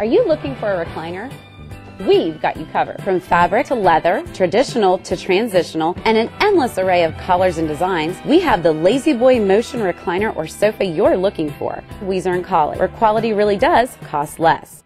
Are you looking for a recliner? We've got you covered. From fabric to leather, traditional to transitional, and an endless array of colors and designs, we have the La-Z-Boy Motion recliner or sofa you're looking for. Weezer and Collie, where quality really does cost less.